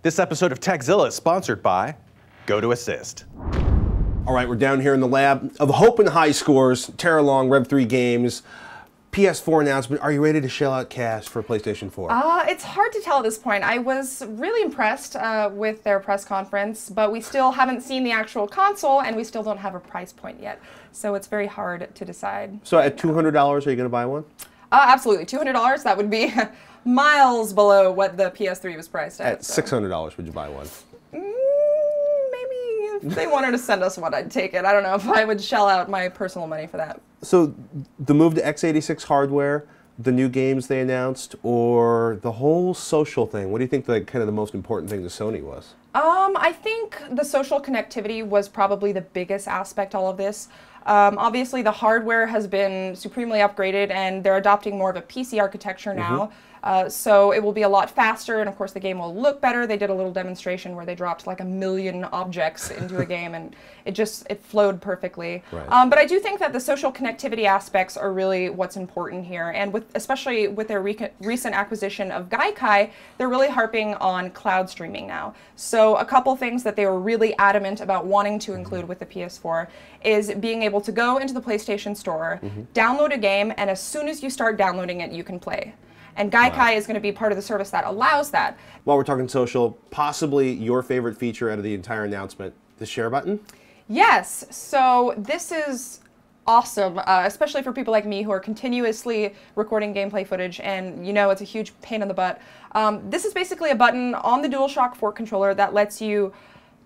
This episode of Tekzilla is sponsored by GoToAssist. All right, we're down here in the lab of Hope and High Scores, Tara Long, Rev3 Games, PS4 announcement. Are you ready to shell out cash for PlayStation 4? Uh, it's hard to tell at this point. I was really impressed uh, with their press conference, but we still haven't seen the actual console, and we still don't have a price point yet. So it's very hard to decide. so at $200, are you going to buy one? Uh, absolutely, two hundred dollars. That would be miles below what the PS3 was priced at. At so. $600, would you buy one? Mm, maybe if they wanted to send us one, I'd take it. I don't know if I would shell out my personal money for that. So the move to x86 hardware, the new games they announced, or the whole social thing, what do you think the kind of the most important thing to Sony was? Um, I think the social connectivity was probably the biggest aspect all of this. Um, obviously, the hardware has been supremely upgraded, and they're adopting more of a PC architecture now. Uh, so it will be a lot faster, and of course, the game will look better. They did a little demonstration where they dropped like a million objects into a game, and it just it flowed perfectly. Right. Um, but I do think that the social connectivity aspects are really what's important here, and with especially with their rec- recent acquisition of Gaikai, they're really harping on cloud streaming now. So a couple things that they were really adamant about wanting to include with the PS4 is being able to go into the PlayStation Store, download a game, and as soon as you start downloading it, you can play. And Gaikai is going to be part of the service that allows that. While we're talking social, possibly your favorite feature out of the entire announcement, the share button? Yes. So this is awesome, uh, especially for people like me who are continuously recording gameplay footage, and you know it's a huge pain in the butt. Um, this is basically a button on the DualShock 4 controller that lets you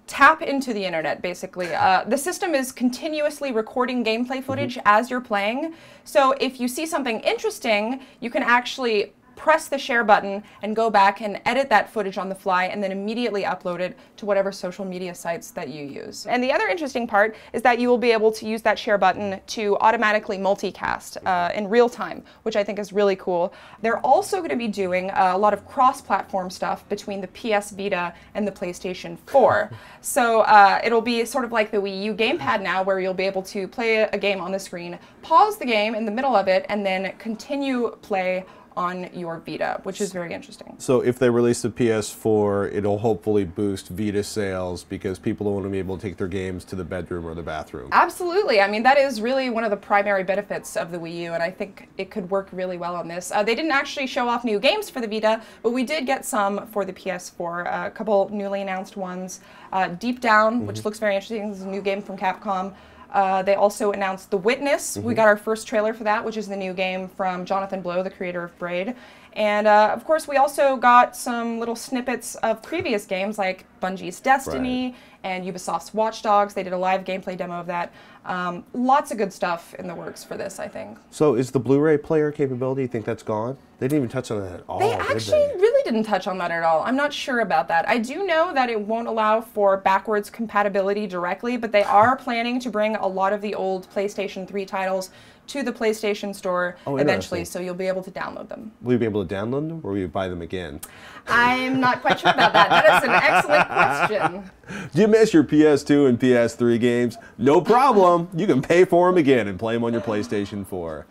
tap into the internet basically uh, the system is continuously recording gameplay footage as you're playing so if you see something interesting you can actually press the share button and go back and edit that footage on the fly and then immediately upload it to whatever social media sites that you use. And the other interesting part is that you will be able to use that share button to automatically multicast uh, in real time, which I think is really cool. They're also going to be doing a lot of cross-platform stuff between the PS Vita and the PlayStation 4. so uh, it'll be sort of like the Wii U gamepad now, where you'll be able to play a game on the screen, pause the game in the middle of it, and then continue play on your Vita, which is very interesting. So if they release the PS4, it'll hopefully boost Vita sales because people don't want to be able to take their games to the bedroom or the bathroom. Absolutely. I mean, that is really one of the primary benefits of the Wii U, and I think it could work really well on this. Uh, they didn't actually show off new games for the Vita, but we did get some for the PS4. Uh, a couple newly announced ones. Uh, Deep Down, which looks very interesting. This is a new game from Capcom. Uh, they also announced The Witness. We got our first trailer for that, which is the new game from Jonathan Blow, the creator of Braid. And uh, of course, we also got some little snippets of previous games like Bungie's Destiny and Ubisoft's Watch Dogs. They did a live gameplay demo of that. Um, lots of good stuff in the works for this, I think. So is the Blu-ray player capability, you think that's gone? They didn't even touch on that at all, They actually didn't touch on that at all. I'm not sure about that. I do know that it won't allow for backwards compatibility directly, but they are planning to bring a lot of the old PlayStation 3 titles to the PlayStation Store Oh, eventually, so you'll be able to download them. Will you be able to download them or will you buy them again? I'm not quite sure about that. That is an excellent question. Do you miss your PS2 and PS3 games? No problem. you can pay for them again and play them on your PlayStation 4.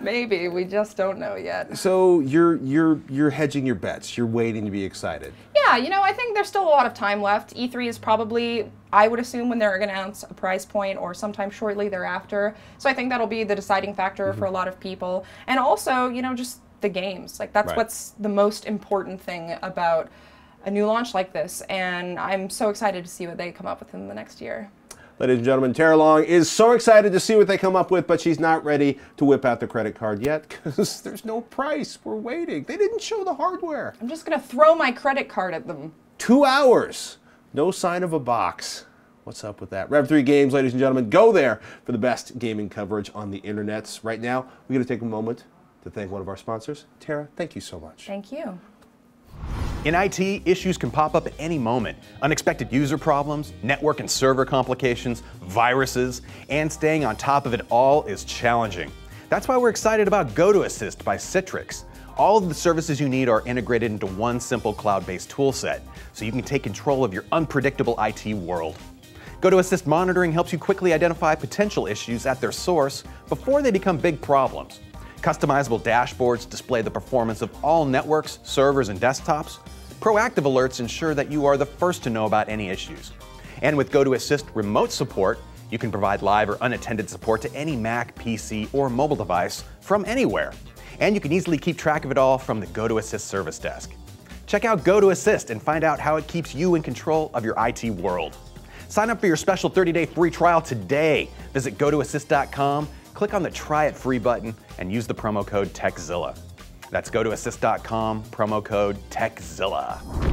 Maybe we just don't know yet. So you're you're you're hedging your bets. You're waiting to be excited. Yeah, you know, I think there's still a lot of time left. E3 is probably, I would assume, when they're going to announce a price point or sometime shortly thereafter. So I think that'll be the deciding factor mm-hmm. for a lot of people. And also, you know, just the games. Like, that's Right. what's the most important thing about a new launch like this. And I'm so excited to see what they come up with in the next year. Ladies and gentlemen, Tara Long is so excited to see what they come up with, but she's not ready to whip out the credit card yet because there's no price. We're waiting. They didn't show the hardware. I'm just going to throw my credit card at them. Two hours. No sign of a box. What's up with that? Rev3 Games, ladies and gentlemen, go there for the best gaming coverage on the internets. Right now, we're going to take a moment to thank one of our sponsors. Tara, thank you so much. Thank you. In IT, issues can pop up at any moment. Unexpected user problems, network and server complications, viruses, and staying on top of it all is challenging. That's why we're excited about GoToAssist by Citrix. All of the services you need are integrated into one simple cloud-based toolset, so you can take control of your unpredictable IT world. GoToAssist monitoring helps you quickly identify potential issues at their source before they become big problems. Customizable dashboards display the performance of all networks, servers, and desktops. Proactive alerts ensure that you are the first to know about any issues. And with GoToAssist remote support, you can provide live or unattended support to any Mac, PC, or mobile device from anywhere. And you can easily keep track of it all from the GoToAssist service desk. Check out GoToAssist and find out how it keeps you in control of your IT world. Sign up for your special 30-day free trial today. Visit gotoassist.com, click on the Try It Free button, and use the promo code Tekzilla. That's gotoassist.com, promo code Tekzilla.